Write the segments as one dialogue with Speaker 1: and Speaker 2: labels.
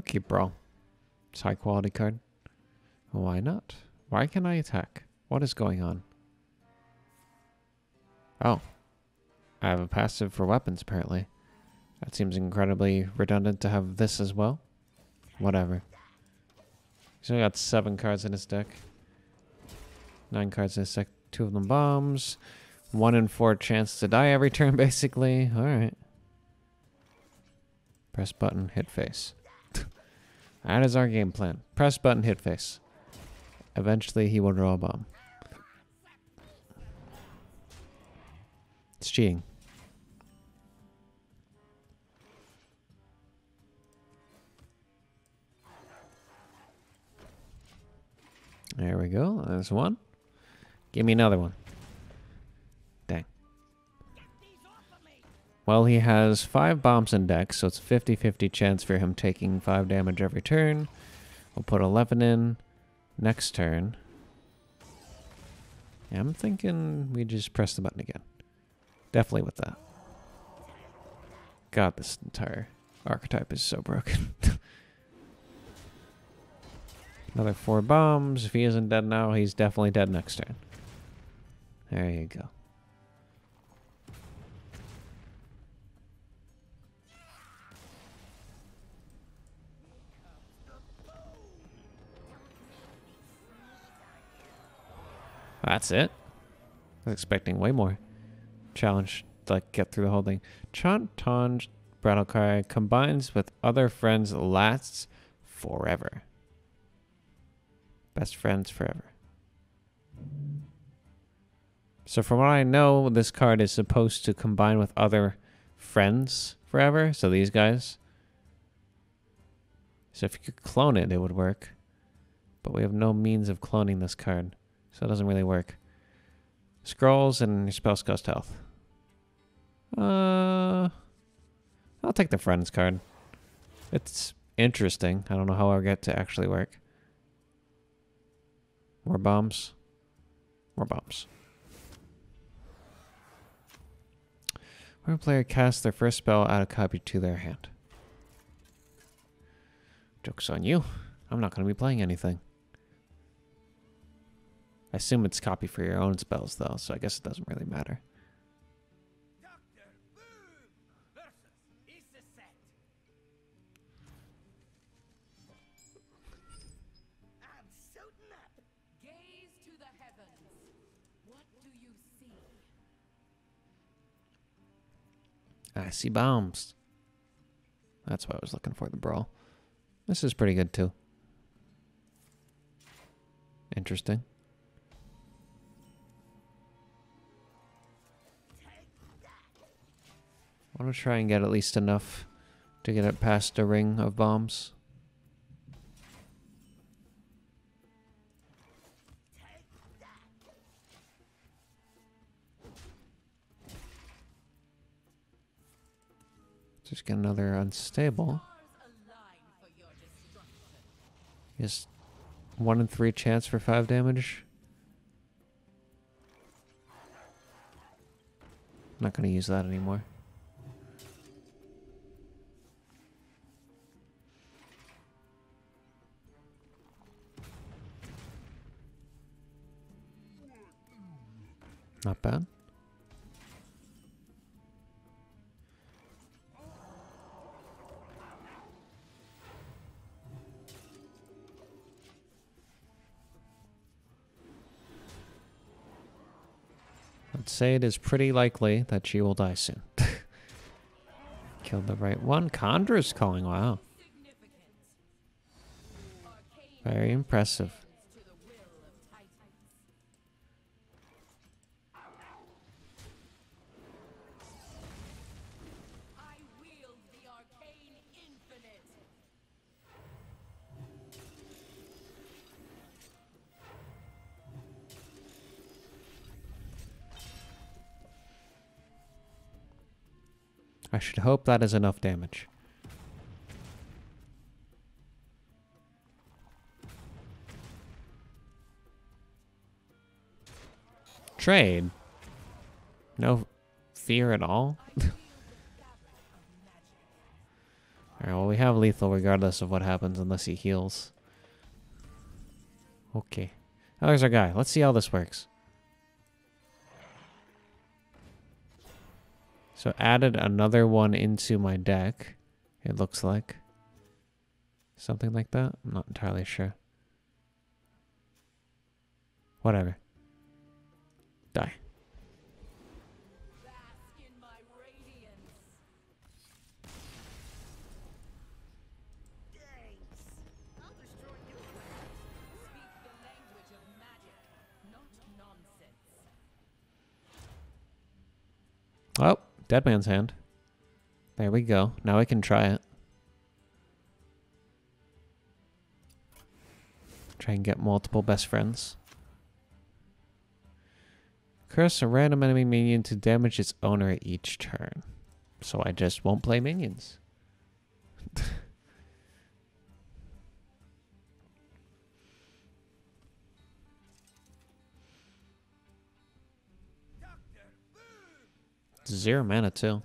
Speaker 1: Keep Brawl. It's high quality card. Why not? Why can I attack? What is going on? Oh. I have a passive for weapons, apparently. That seems incredibly redundant to have this as well. Whatever. He's only got seven cards in his deck. Nine cards in his deck. Two of them bombs. One in four chance to die every turn, basically. Alright. Press button, hit face. That is our game plan. Press button, hit face. Eventually, he will draw a bomb. It's cheating. There we go. There's one. Give me another one. Well, he has five bombs in deck, so it's 50-50 chance for him taking five damage every turn. We'll put 11 in next turn. Yeah, I'm thinking we just press the button again. Definitely with that. God, this entire archetype is so broken. Another four bombs. If he isn't dead now, he's definitely dead next turn. There you go. That's it. I was expecting way more. Challenge to like get through the whole thing. Chantanj Battle Cry combines with other friends lasts forever. Best friends forever. So from what I know, this card is supposed to combine with other friends forever. So these guys. So if you could clone it, it would work. But we have no means of cloning this card. So it doesn't really work. Scrolls and your spells cost health. Uh, I'll take the friends card. It's interesting. I don't know how I'll get to actually work. More bombs. More bombs. When a player casts their first spell, add a copy to their hand. Joke's on you. I'm not going to be playing anything. I assume it's copy for your own spells, though, so I guess it doesn't really matter.
Speaker 2: Ah,
Speaker 1: I see bombs. That's what I was looking for, the brawl. This is pretty good, too. Interesting. I want to try and get at least enough to get it past a ring of bombs. Just get another unstable. Just one in three chance for five damage. Not gonna use that anymore. Not bad. I'd say it is pretty likely that she will die soon. Killed the right one. Condra's calling. Wow. Very impressive.
Speaker 2: I
Speaker 1: should hope that is enough damage. Trade. No fear at all. Alright, well, we have lethal regardless of what happens unless he heals. Okay. Oh, there's our guy. Let's see how this works. So added another one into my deck, it looks like. Something like that? I'm not entirely sure. Whatever. Die.
Speaker 2: Bask
Speaker 1: dead man's hand. There we go. Now I can try it. Try and get multiple best friends. Curse a random enemy minion to damage its owner each turn. So I just won't play minions. Zero mana too.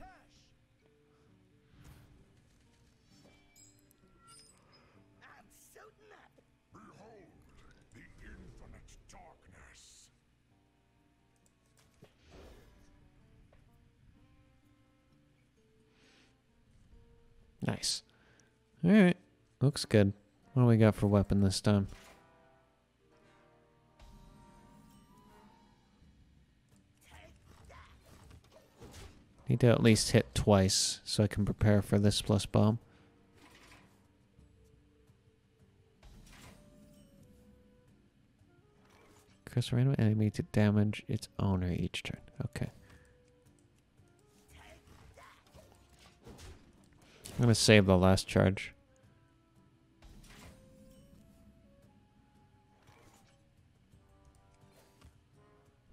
Speaker 1: Nice. Alright. Looks good. What do we got for weapon this time? Need to at least hit twice so I can prepare for this plus bomb. Curse a random enemy to damage its owner each turn. Okay. I'm gonna save the last charge.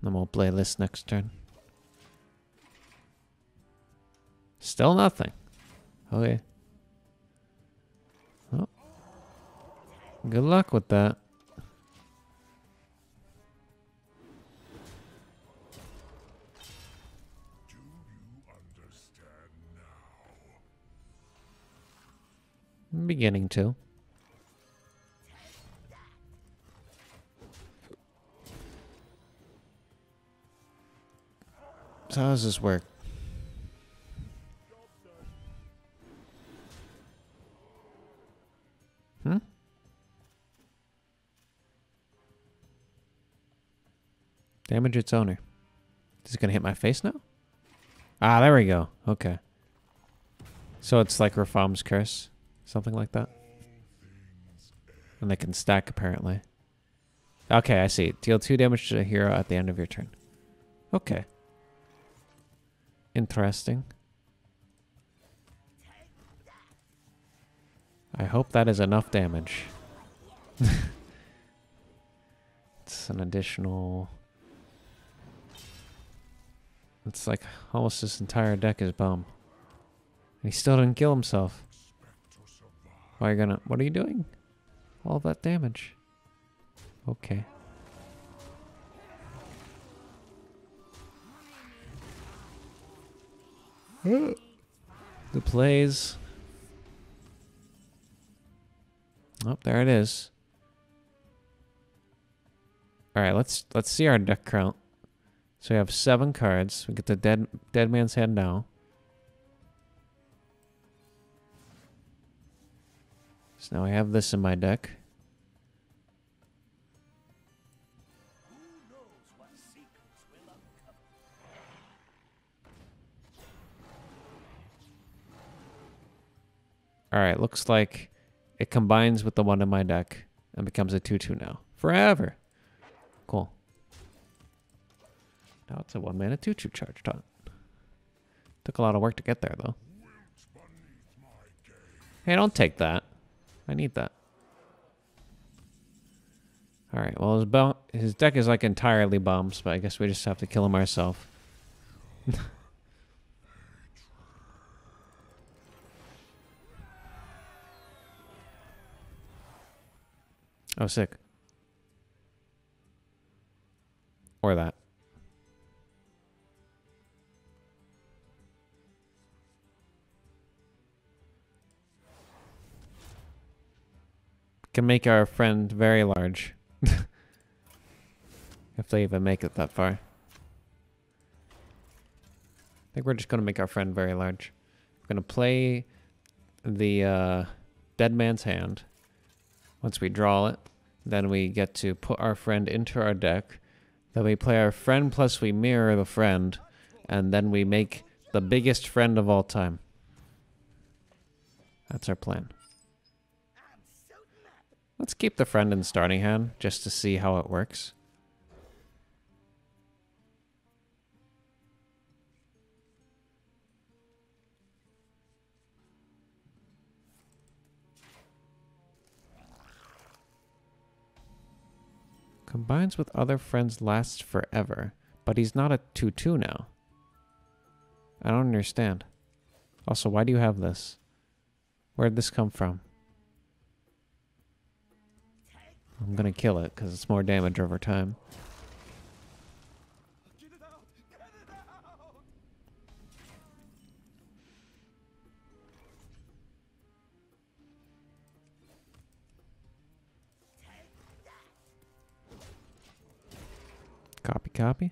Speaker 1: Then we'll play this next turn. Still nothing. Okay. Oh. Good luck with that. Beginning to. So how does this work? Damage its owner. Is it gonna hit my face now? Ah, there we go. Okay. So it's like Rafaam's curse. Something like that. And they can stack apparently. Okay, I see. Deal two damage to a hero at the end of your turn. Okay. Interesting. I hope that is enough damage. it's an additional... It's like almost this entire deck is bum. And he still didn't kill himself. Why are you gonna... What are you doing? All that damage. Okay. the plays. Oh, there it is. All right, let's let's see our deck count. So we have seven cards. We get the dead dead man's hand now. So now I have this in my deck. Alright, looks like it combines with the one in my deck and becomes a 2-2 now. Forever. Cool. Now it's a one mana 2-2 charge taunt. Took a lot of work to get there though. Hey, don't take that. I need that. Alright, well his, his deck is like entirely bombs, but I guess we just have to kill him ourselves. oh, sick. Or that. Can make our friend very large. if they even make it that far. I think we're just going to make our friend very large. We're going to play the uh, Dead Man's Hand. Once we draw it, then we get to put our friend into our deck. Then we play our friend plus we mirror the friend. And then we make the biggest friend of all time. That's our plan. Let's keep the friend in starting hand just to see how it works. Combines with other friends lasts forever, but he's not a 2-2 now. I don't understand. Also, why do you have this? Where'd this come from? I'm gonna kill it because it's more damage over time. Copy, copy.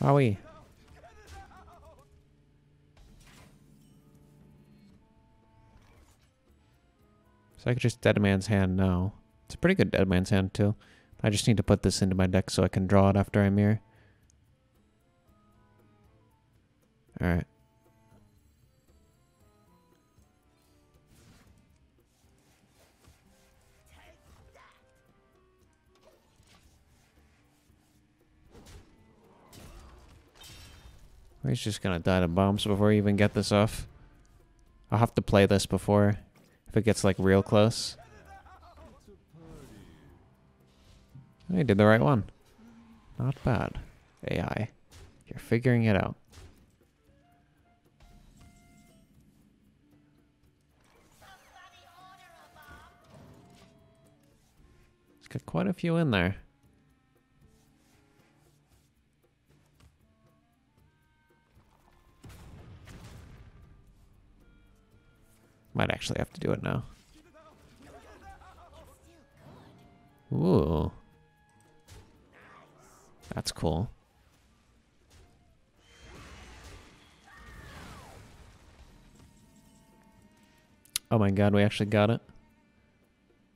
Speaker 1: Wowie. So I could just Dead Man's Hand now. It's a pretty good Dead Man's Hand too. I just need to put this into my deck so I can draw it after I mirror. Alright. He's just gonna die to bombs before we even get this off. I'll have to play this before if it gets like real close. I did the right one. Not bad. AI. You're figuring it out. It's got quite a few in there. Might actually have to do it now. Ooh. That's cool. Oh my god, we actually got it.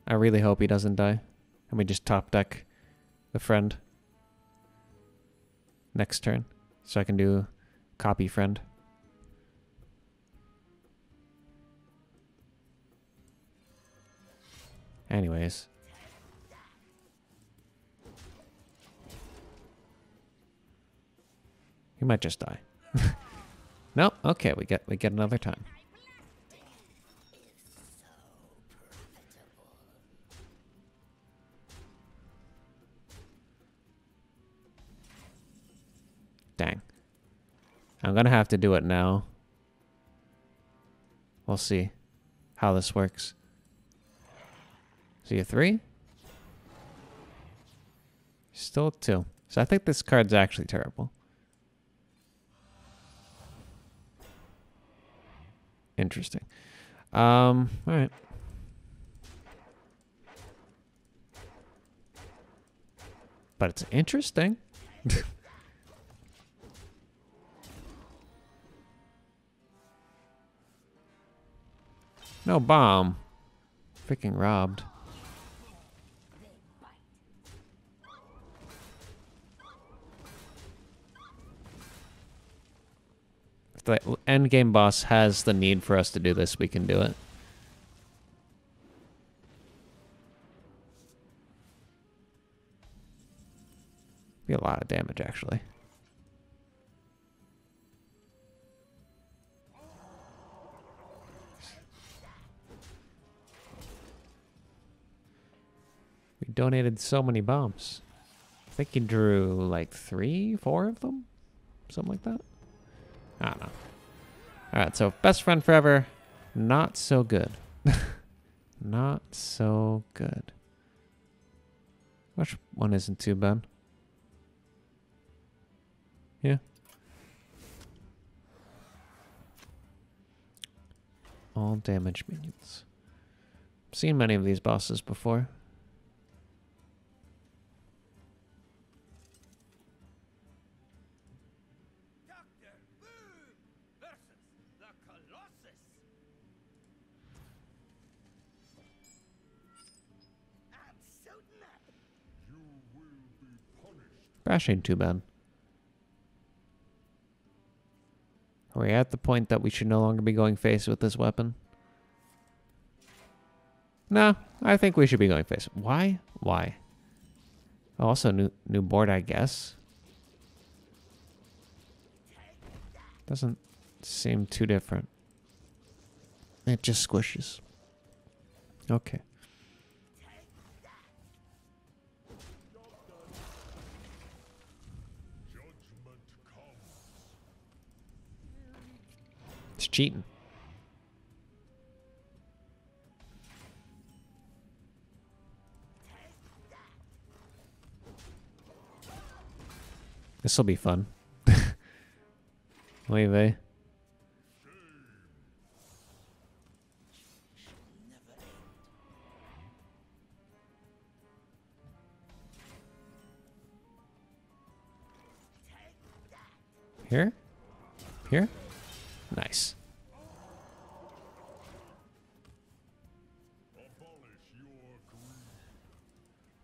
Speaker 1: I really hope he doesn't die. And we just top deck the friend. Next turn. So I can do copy friend. Anyways. He might just die. no, okay, we get we get another time. Dang. I'm gonna have to do it now. We'll see how this works. See a three? Still two. So I think this card's actually terrible. Interesting. Um, alright. But it's interesting. no bomb. Freaking robbed. The end game boss has the need for us to do this, we can do it. Be a lot of damage, actually. We donated so many bombs. I think he drew like three, four of them? Something like that. I don't know. Alright, so best friend forever. Not so good. Not so good. Which one isn't too bad? Yeah. all damage minions. Seen many of these bosses before. Bash ain't too bad. Are we at the point that we should no longer be going face with this weapon? No, I think we should be going face. Why? Why? Also, new new board, I guess. Doesn't seem too different. It just squishes. Okay. Cheating. This will be fun. Wait, wait. Here? Here? Nice.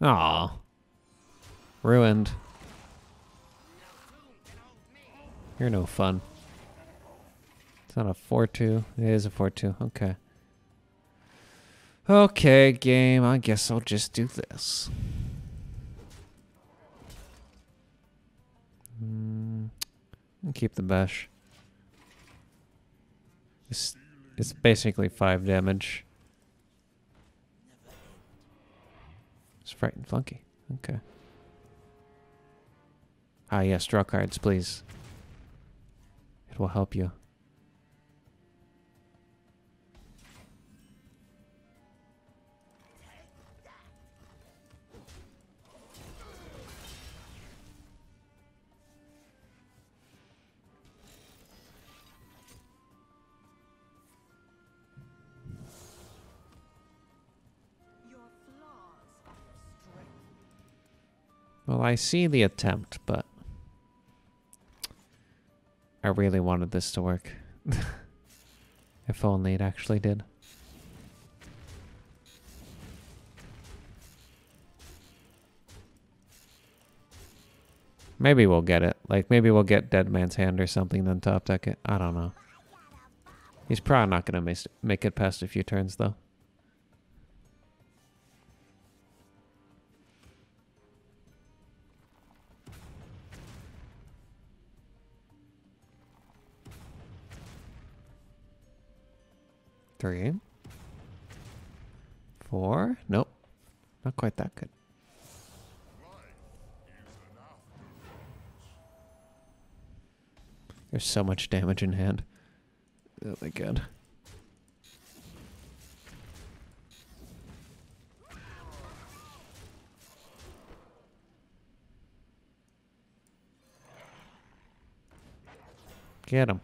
Speaker 1: Aw. Ruined. You're no fun. It's not a 4-2. It is a 4-2. Okay. Okay, game. I guess I'll just do this. Mm, keep the bash. It's, it's basically 5 damage. Frightened flunky. Okay. Ah, yes, draw cards, please. It will help you. I see the attempt, but I really wanted this to work. if only it actually did. Maybe we'll get it. Like, maybe we'll get Dead Man's Hand or something, then top deck it. I don't know. He's probably not going to make it past a few turns, though. Three. Four. Nope. Not quite that good. There's so much damage in hand. Oh my god. Get him.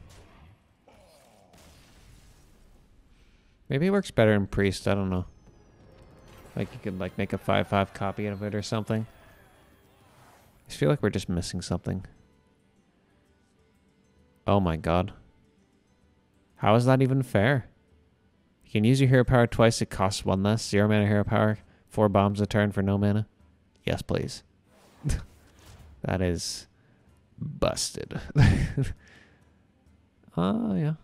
Speaker 1: Maybe it works better in Priest, I don't know. Like you could like make a 5-5 copy of it or something. I feel like we're just missing something. Oh my god. How is that even fair? You can use your hero power twice, it costs one less. Zero mana hero power, four bombs a turn for no mana. Yes, please. that is busted. Oh, yeah.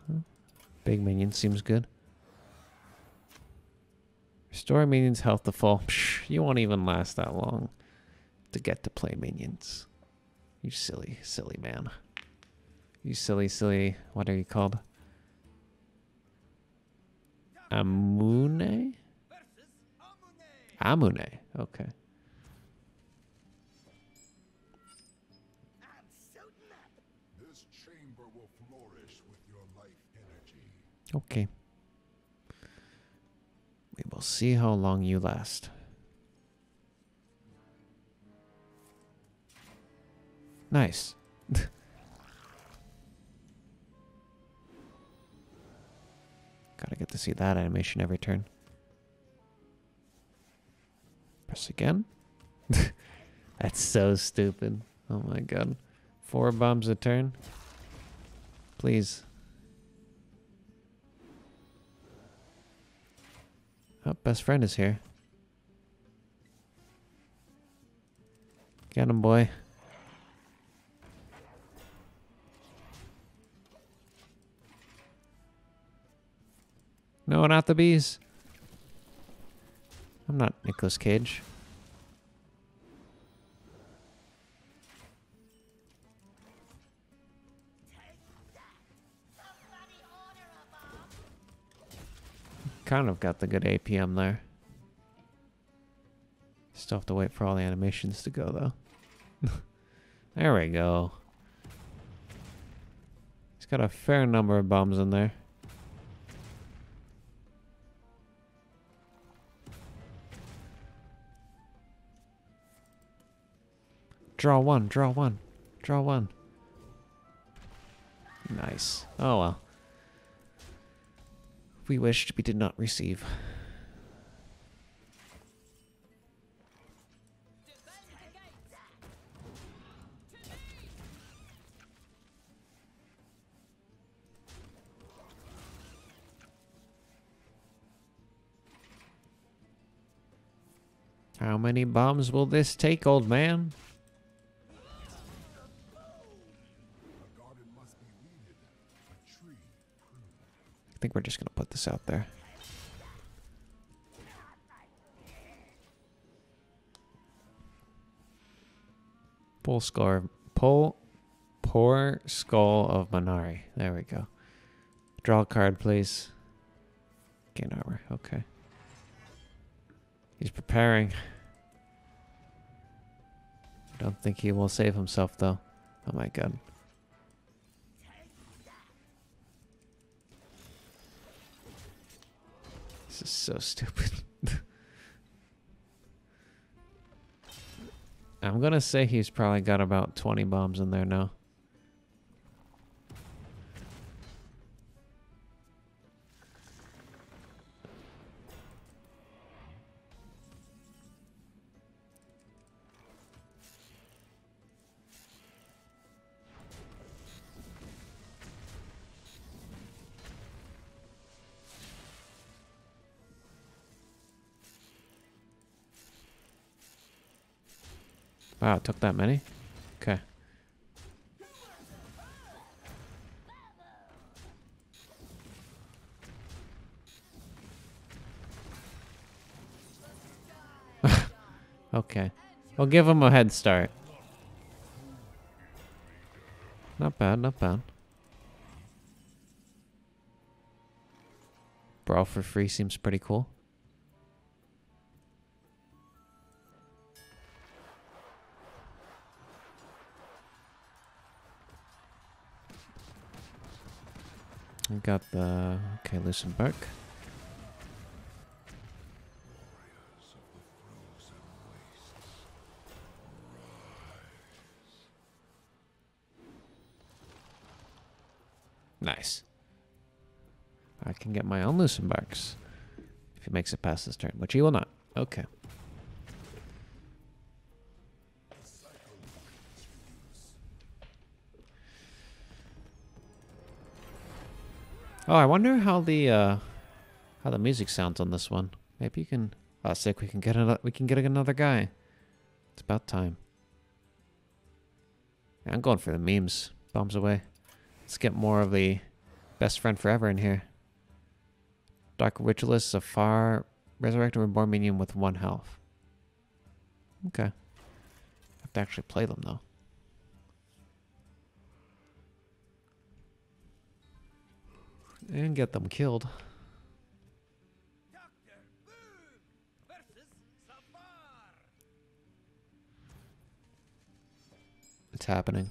Speaker 1: Big minion seems good. Restore minions' health to full. Psh, you won't even last that long to get to play minions. You silly, silly man. You silly, silly. What are you called? Amune?
Speaker 3: Amune.
Speaker 1: okay. Okay. We will see how long you last. Nice. Gotta get to see that animation every turn. Press again. That's so stupid. Oh my god. Four bombs a turn. Please. Oh, best friend is here. Get him, boy. No, not the bees. I'm not Nicolas Cage. Kind of got the good APM there. Still have to wait for all the animations to go, though. there we go. He's got a fair number of bombs in there. Draw one, draw one, draw one. Nice. Oh well. We wished we did not receive. How many bombs will this take, old man? I think we're just gonna put this out there. Full score. Pull. Poor skull of Man'ari. There we go. Draw a card, please. Gain armor. Okay. He's preparing. I don't think he will save himself, though. Oh my god. This is so stupid. I'm gonna say he's probably got about 20 bombs in there now. Wow, it took that many? Okay. okay. We'll give him a head start. Not bad, not bad. Brawl for free seems pretty cool. We got the okay, loosen back. Nice. I can get my own loosen backs if he makes it past this turn, which he will not. Okay. Oh, I wonder how the uh, how the music sounds on this one. Maybe you can. Oh, sick! We can get another. We can get another guy. It's about time. I'm going for the memes. Bombs away. Let's get more of the best friend forever in here. Dark Ritualist, Zafar, Resurrected Reborn Minion with one health. Okay. have to actually play them though. And get them killed. It's happening.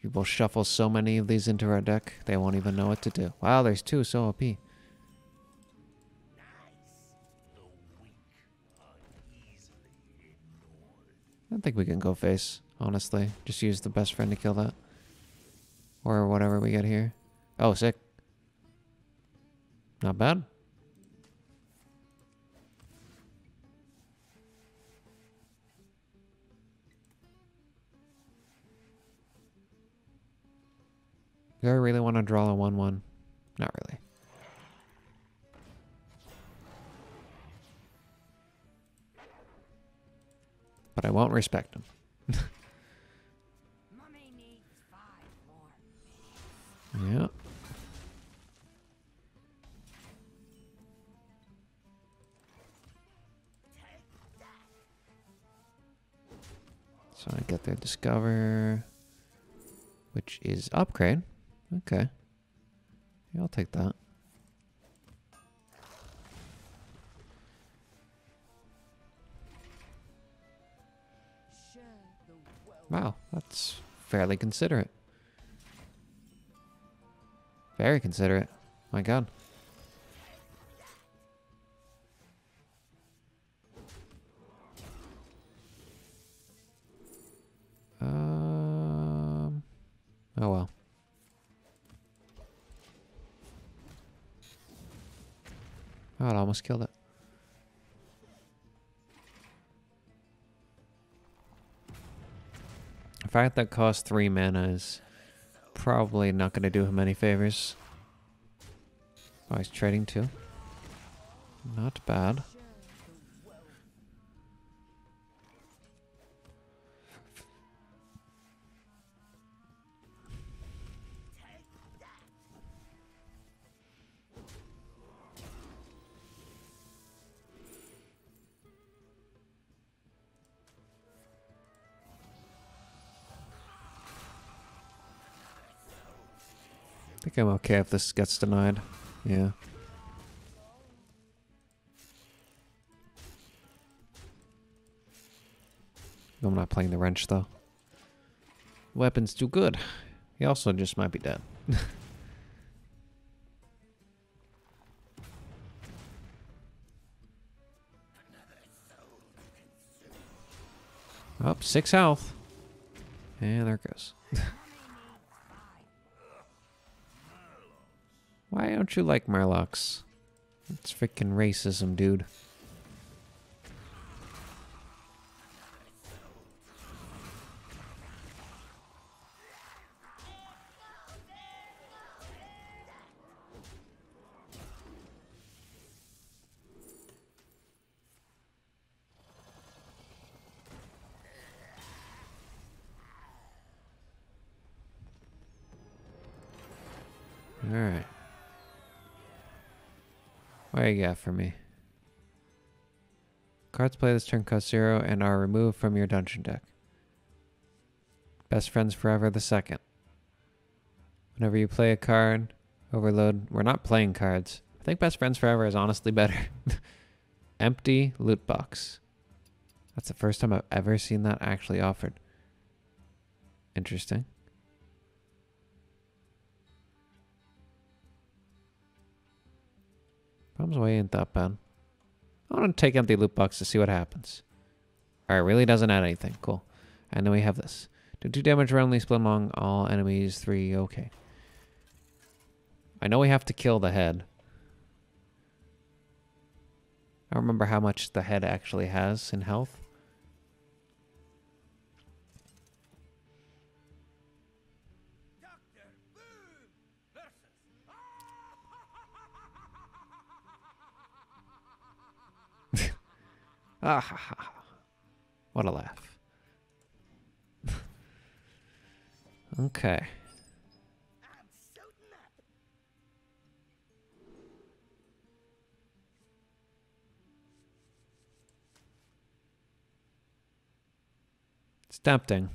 Speaker 1: You will shuffle so many of these into our deck, they won't even know what to do. Wow, there's two so OP. I don't think we can go face, honestly. Just use the best friend to kill that. Or whatever we get here. Oh, sick. Not bad. Do I really want to draw a 1 1? Not really. But I won't respect
Speaker 2: them.
Speaker 1: Yeah. So I get their discover, which is upgrade. Okay. Yeah, I'll take that. Wow, that's fairly considerate. Very considerate. My god. Um. Oh well. Oh, it almost killed it. Fact that costs three mana is probably not going to do him any favors. Oh, he's trading too. Not bad. Think I'm okay if this gets denied. Yeah. I'm not playing the wrench though. Weapon's too good. He also just might be dead. Up oh, six health. And there it goes. Why don't you like Murlocs? It's freaking racism, dude. What you got for me? Cards play this turn cost zero and are removed from your dungeon deck. Best friends forever the second. Whenever you play a card, overload. We're not playing cards. I think best friends forever is honestly better. Empty loot box. That's the first time I've ever seen that actually offered. Interesting. Problems way in that bad. I want to take empty loot box to see what happens. Alright, really doesn't add anything. Cool. And then we have this. Do two damage randomly split among all enemies. Three, okay. I know we have to kill the head. I don't remember how much the head actually has in health. Ah ha ha ha. What a laugh. okay. It's tempting.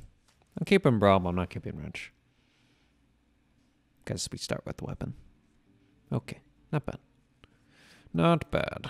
Speaker 1: I'm keeping Braum, I'm not keeping Wrench. Guess we start with the weapon. Okay, not bad. Not bad.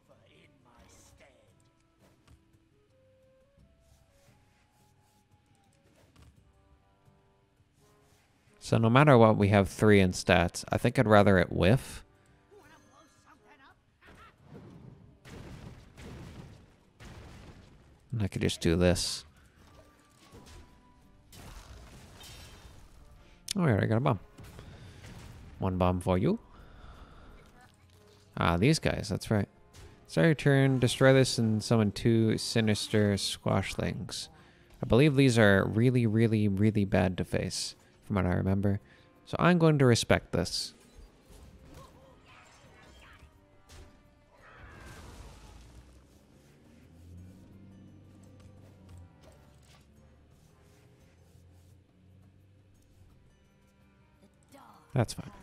Speaker 1: So no matter what, we have three in stats. I think I'd rather it whiff. And I could just do this. Oh, yeah, I got a bomb. One bomb for you. Ah, these guys, that's right. Start your turn, destroy this and summon two sinister squashlings. I believe these are really, really, really bad to face, from what I remember. So I'm going to respect this. That's fine.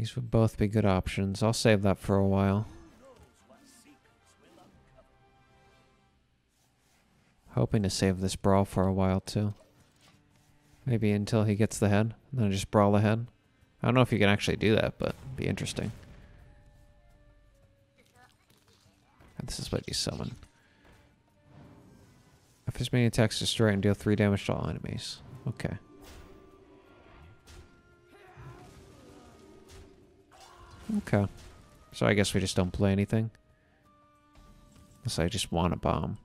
Speaker 1: These would both be good options. I'll save that for a while. Hoping to save this brawl for a while too. Maybe until he gets the head, and then just brawl ahead. I don't know if you can actually do that, but be interesting. This is what you summon. If there's many attacks, destroy and deal 3 damage to all enemies. Okay. Okay. So I guess we just don't play anything. Unless I just want a bomb.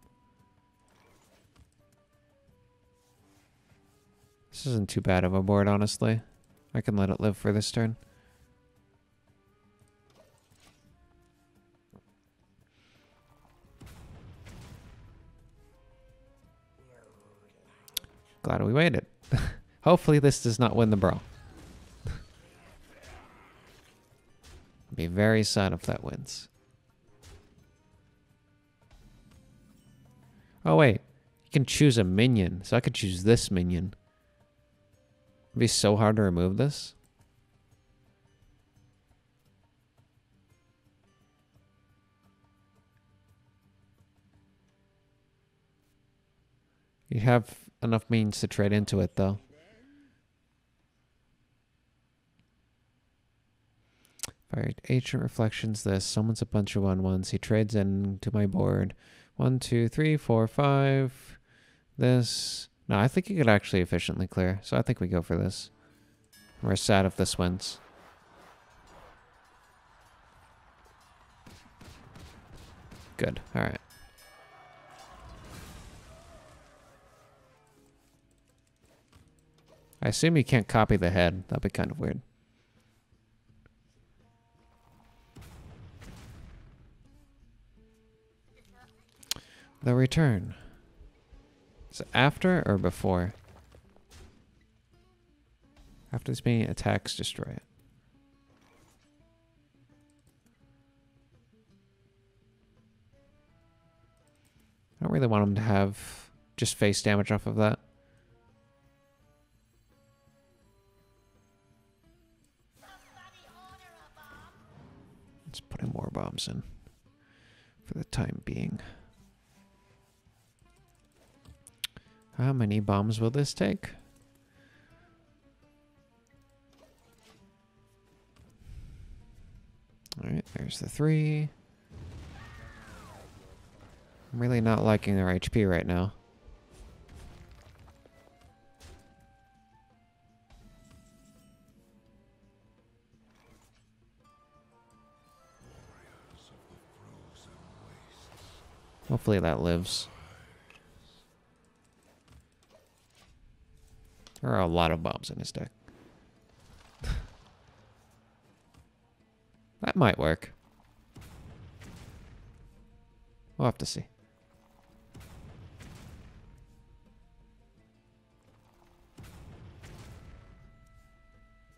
Speaker 1: This isn't too bad of a board, honestly. I can let it live for this turn. Glad we waited. Hopefully this does not win the brawl. Be very sad if that wins. Oh wait, you can choose a minion, so I could choose this minion. It'd be so hard to remove this. You have enough means to trade into it though. Fire ancient reflections. This summons a bunch of one ones. He trades into my board. One, two, three, four, five. This. No, I think he could actually efficiently clear. So I think we go for this. We're sad if this wins. Good. All right. I assume you can't copy the head. That'd be kind of weird. The return. It after or before? After this many attacks, destroy it. I don't really want him to have just face damage off of that. Let's put in more bombs in for the time being. How many bombs will this take? Alright, there's the three. I'm really not liking their HP right now. Hopefully that lives. There are a lot of bombs in his deck. that might work. We'll have to see.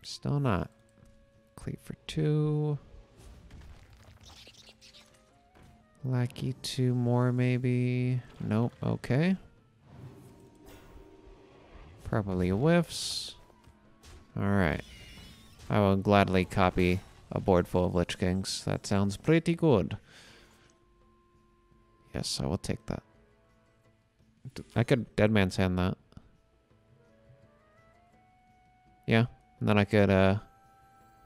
Speaker 1: Still not. Cleat for two. Lackey two more maybe. Nope. Okay. Probably whiffs. Alright. I will gladly copy a board full of Lich Kings. That sounds pretty good. Yes, I will take that. I could Dead Man's Hand that. Yeah. And then I could uh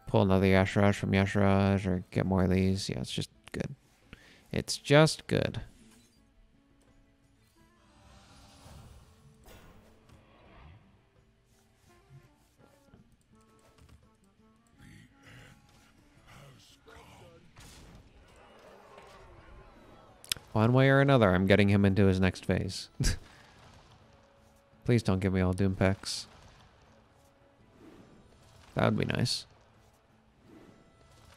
Speaker 1: pull another Y'Shaarj from Y'Shaarj or get more of these. Yeah, it's just good. It's just good. One way or another, I'm getting him into his next phase. Please don't give me all Doom Pacts. That would be nice.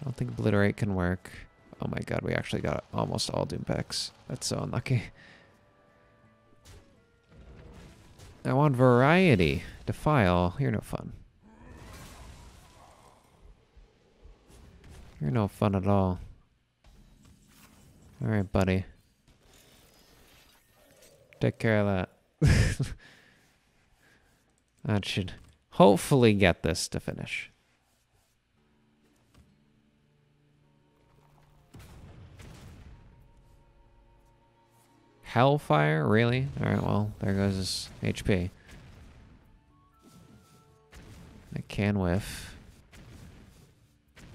Speaker 1: I don't think Obliterate can work. Oh my god, we actually got almost all Doom Pacts. That's so unlucky. I want variety. Defile, you're no fun. You're no fun at all. Alright, buddy. Take care of that. that should hopefully get this to finish. Hellfire? Really? Alright, well, there goes his HP. I can whiff.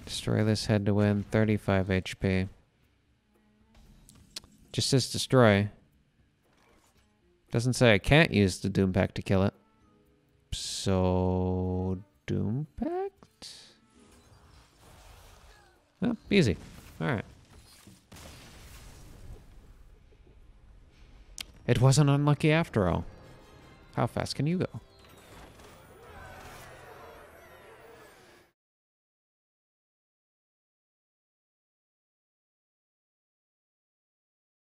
Speaker 1: Destroy this head to win 35 HP. Just says destroy. Doesn't say I can't use the Doom Pact to kill it. So, Doom Pact? Oh, easy. Alright. It wasn't unlucky after all. How fast can you go?